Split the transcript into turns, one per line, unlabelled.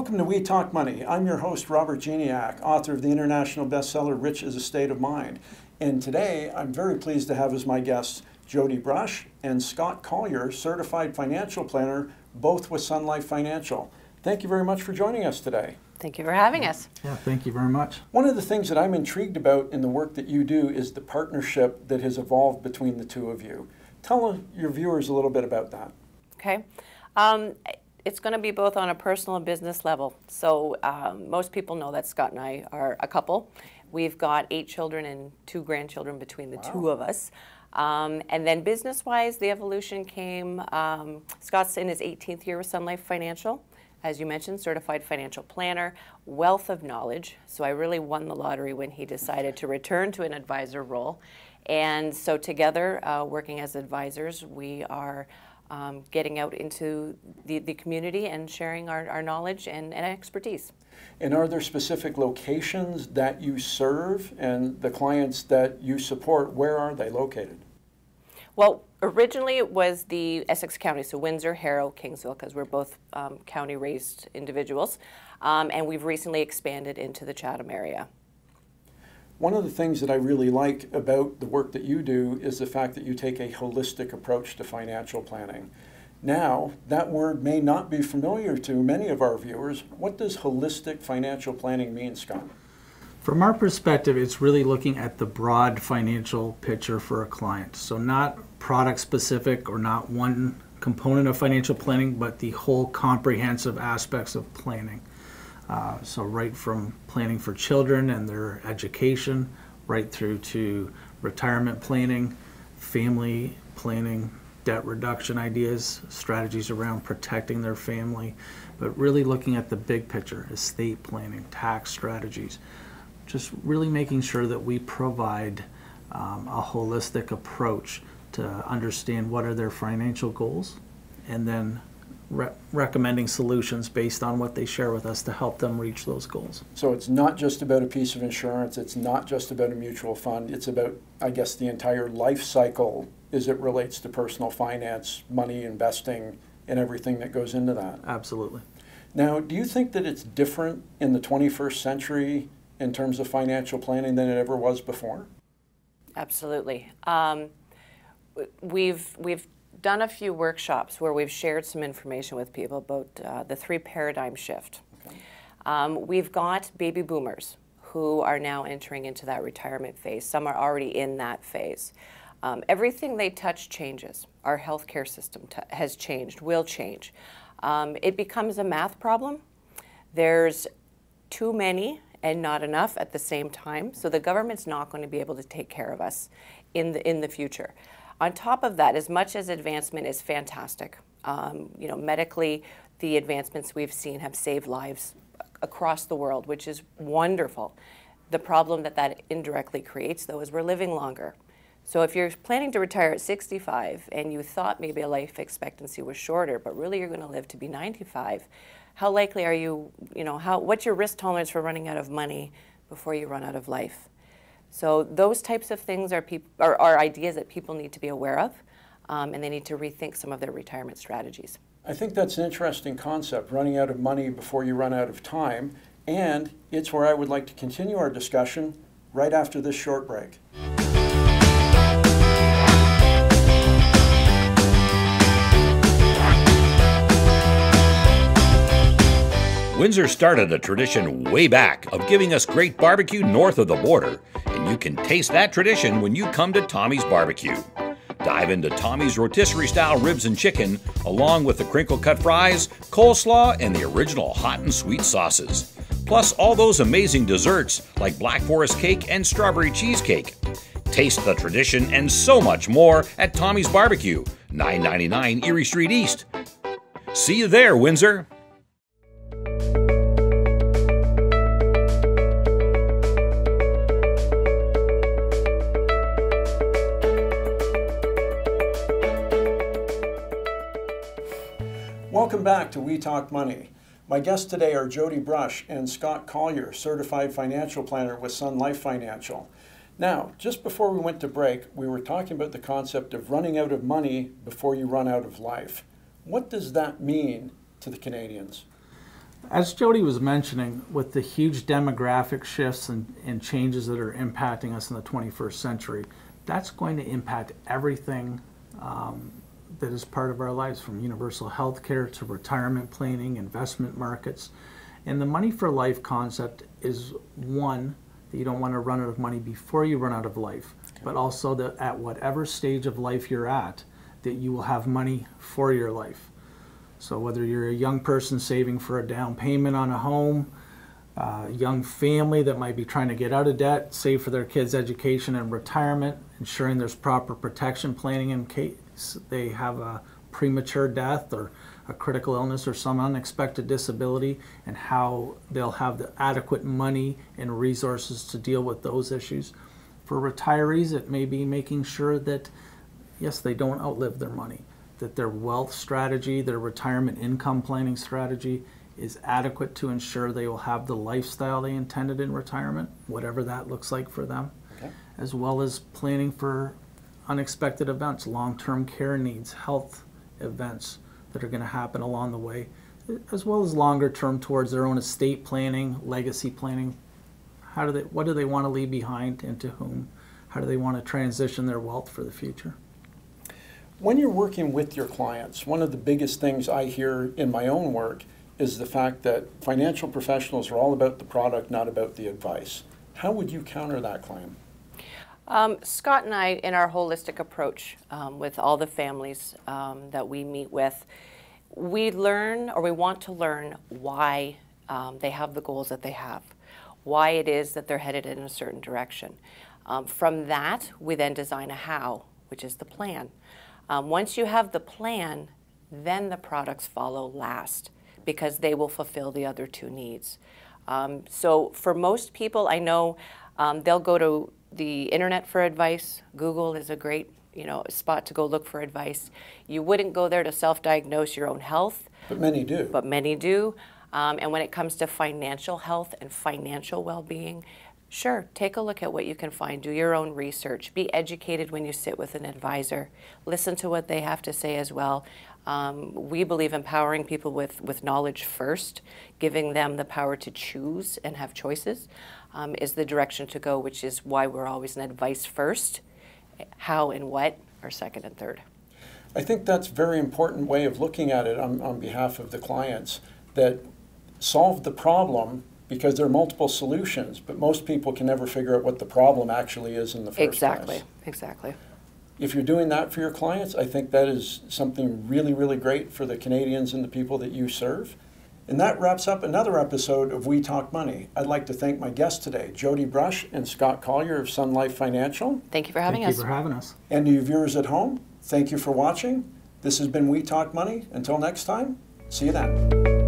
Welcome to We Talk Money. I'm your host, Robert Gignac, author of the international bestseller Rich is a State of Mind. And today, I'm very pleased to have as my guests Jodi Brush and Scott Collier, certified financial planner, both with Sun Life Financial. Thank you very much for joining us today.
Thank you for having us.
Yeah, thank you very much.
One of the things that I'm intrigued about in the work that you do is the partnership that has evolved between the two of you. Tell your viewers a little bit about that.
Okay. Um, it's going to be both on a personal and business level. So um, most people know that Scott and I are a couple. We've got eight children and two grandchildren between the wow. two of us. Um, and then business-wise, the evolution came. Um, Scott's in his 18th year with Sun Life Financial, as you mentioned, certified financial planner, wealth of knowledge. So I really won the lottery when he decided to return to an advisor role. And so together, uh, working as advisors, we are um, getting out into the, the community and sharing our, our knowledge and, and expertise.
And are there specific locations that you serve and the clients that you support, where are they located?
Well, originally it was the Essex County, so Windsor, Harrow, Kingsville, because we're both um, county raised individuals. Um, and we've recently expanded into the Chatham area.
One of the things that I really like about the work that you do is the fact that you take a holistic approach to financial planning. Now, that word may not be familiar to many of our viewers. What does holistic financial planning mean, Scott?
From our perspective, it's really looking at the broad financial picture for a client. So, not product specific or not one component of financial planning, but the whole comprehensive aspects of planning. Uh, so right from planning for children and their education, right through to retirement planning, family planning, debt reduction ideas, strategies around protecting their family, but really looking at the big picture, estate planning, tax strategies, just really making sure that we provide um, a holistic approach to understand what are their financial goals and then re recommending solutions based on what they share with us to help them reach those goals.
So it's not just about a piece of insurance, it's not just about a mutual fund, it's about, I guess, the entire life cycle as it relates to personal finance, money, investing, and everything that goes into that.
Absolutely.
Now, do you think that it's different in the 21st century in terms of financial planning than it ever was before?
Absolutely. Um, we've we've done a few workshops where we've shared some information with people about uh, the three paradigm shift. Okay. Um, we've got baby boomers who are now entering into that retirement phase. Some are already in that phase. Um, everything they touch changes. Our healthcare system has changed, will change. Um, it becomes a math problem. There's too many and not enough at the same time, so the government's not going to be able to take care of us in the, in the future. On top of that, as much as advancement is fantastic, um, you know, medically, the advancements we've seen have saved lives across the world, which is wonderful. The problem that that indirectly creates, though, is we're living longer. So if you're planning to retire at 65 and you thought maybe a life expectancy was shorter, but really you're going to live to be 95, how likely are you, you know, how, what's your risk tolerance for running out of money before you run out of life? So those types of things are, are, are ideas that people need to be aware of, um, and they need to rethink some of their retirement strategies.
I think that's an interesting concept, running out of money before you run out of time, and it's where I would like to continue our discussion right after this short break.
Windsor started a tradition way back of giving us great barbecue north of the border, and you can taste that tradition when you come to Tommy's Barbecue. Dive into Tommy's rotisserie style ribs and chicken, along with the crinkle cut fries, coleslaw, and the original hot and sweet sauces. Plus, all those amazing desserts like Black Forest cake and strawberry cheesecake. Taste the tradition and so much more at Tommy's Barbecue, 999 Erie Street East. See you there, Windsor!
Welcome back to We Talk Money. My guests today are Jodi Brush and Scott Collier, certified financial planner with Sun Life Financial. Now, just before we went to break, we were talking about the concept of running out of money before you run out of life. What does that mean to the Canadians?
As Jodi was mentioning, with the huge demographic shifts and, and changes that are impacting us in the 21st century, that's going to impact everything um, that is part of our lives, from universal health care to retirement planning, investment markets. And the money for life concept is one that you don't want to run out of money before you run out of life, but also that at whatever stage of life you're at, that you will have money for your life. So whether you're a young person saving for a down payment on a home, young family that might be trying to get out of debt, save for their kids' education and retirement, ensuring there's proper protection planning in case they have a premature death or a critical illness or some unexpected disability, and how they'll have the adequate money and resources to deal with those issues. For retirees, it may be making sure that, yes, they don't outlive their money that their wealth strategy, their retirement income planning strategy is adequate to ensure they will have the lifestyle they intended in retirement, whatever that looks like for them,
Okay.
as well as planning for unexpected events, long term care needs, health events that are going to happen along the way, as well as longer term towards their own estate planning, legacy planning. How do they, what do they want to leave behind and to whom? How do they want to transition their wealth for the future?
When you're working with your clients, one of the biggest things I hear in my own work is the fact that financial professionals are all about the product, not about the advice. How would you counter that claim?
Um, Scott and I, in our holistic approach um, with all the families um, that we meet with, we learn or we want to learn why um, they have the goals that they have, why it is that they're headed in a certain direction. Um, from that, we then design a how, which is the plan. Um, once you have the plan, then the products follow last because they will fulfill the other two needs. Um, so for most people, I know um, they'll go to the internet for advice. Google is a great you know spot to go look for advice. You wouldn't go there to self-diagnose your own health,
But many do.
but many do. Um, and when it comes to financial health and financial well-being, Sure, take a look at what you can find. Do your own research. Be educated when you sit with an advisor. Listen to what they have to say as well. Um, we believe empowering people with, with knowledge first, giving them the power to choose and have choices, um, is the direction to go, which is why we're always an advice first. How and what are second and third.
I think that's a very important way of looking at it on, on behalf of the clients that solve the problem because there are multiple solutions, but most people can never figure out what the problem actually is in the first
Exactly,
place.
exactly. Exactly.
If you're doing that for your clients, I think that is something really, really great for the Canadians and the people that you serve. And that wraps up another episode of We Talk Money. I'd like to thank my guests today, Jodi Brush and Scott Collier of Sun Life Financial.
Thank you for having
Thank
us.
Thank you for having us.
And to you viewers at home, thank you for watching. This has been We Talk Money. Until next time, see you then.